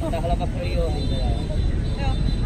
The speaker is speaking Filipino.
Nakalaga po yung... Uh,